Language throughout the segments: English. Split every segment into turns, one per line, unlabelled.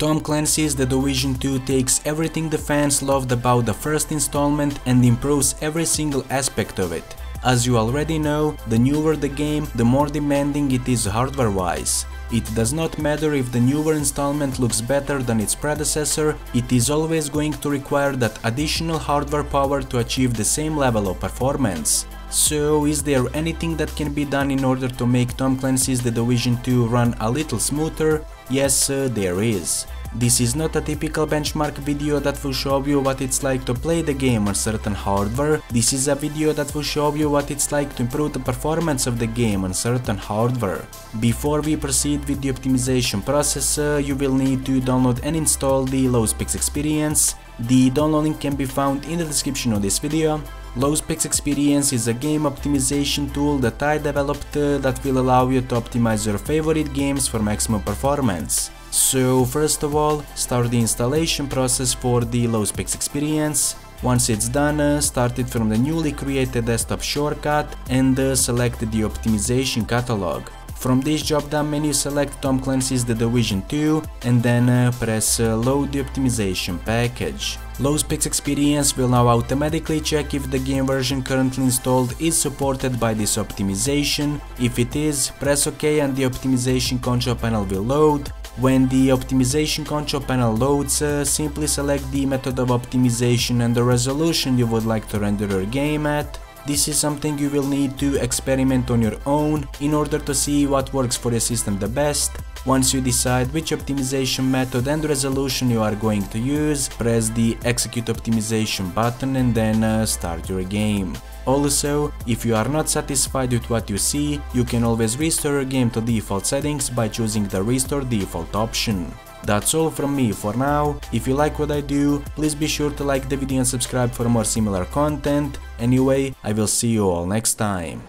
Tom Clancy's The Division 2 takes everything the fans loved about the first installment and improves every single aspect of it. As you already know, the newer the game, the more demanding it is hardware-wise. It does not matter if the newer installment looks better than its predecessor, it is always going to require that additional hardware power to achieve the same level of performance. So is there anything that can be done in order to make Tom Clancy's The Division 2 run a little smoother? Yes, uh, there is. This is not a typical benchmark video that will show you what it's like to play the game on certain hardware, this is a video that will show you what it's like to improve the performance of the game on certain hardware. Before we proceed with the optimization process, uh, you will need to download and install the Low Specs Experience. The download link can be found in the description of this video. LowSpecs Experience is a game optimization tool that I developed uh, that will allow you to optimize your favorite games for maximum performance. So first of all, start the installation process for the LowSpecs Experience. Once it's done, uh, start it from the newly created desktop shortcut and uh, select the optimization catalog. From this drop down menu select Tom Clancy's The Division 2 and then uh, press uh, load the optimization package. LowSpecs Experience will now automatically check if the game version currently installed is supported by this optimization. If it is, press OK and the optimization control panel will load. When the optimization control panel loads, uh, simply select the method of optimization and the resolution you would like to render your game at. This is something you will need to experiment on your own in order to see what works for your system the best. Once you decide which optimization method and resolution you are going to use, press the execute optimization button and then uh, start your game. Also, if you are not satisfied with what you see, you can always restore your game to default settings by choosing the restore default option. That's all from me for now, if you like what I do, please be sure to like the video and subscribe for more similar content. Anyway, I will see you all next time.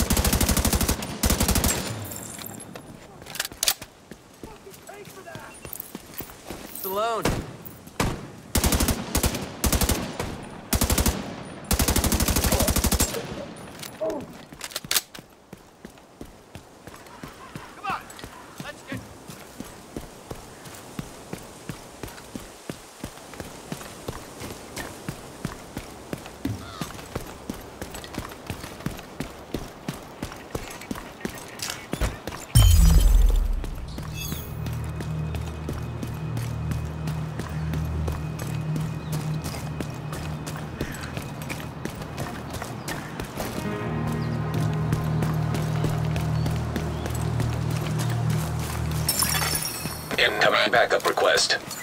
Backup request.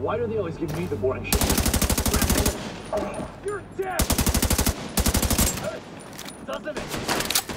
Why do they always give me the boring shit? You're dead! Doesn't it?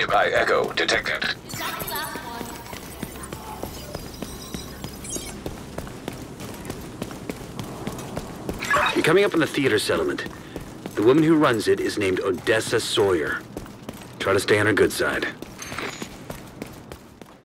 High Echo detected.
You're coming up on the theater settlement. The woman who runs it is named Odessa Sawyer. Try to stay on her good side.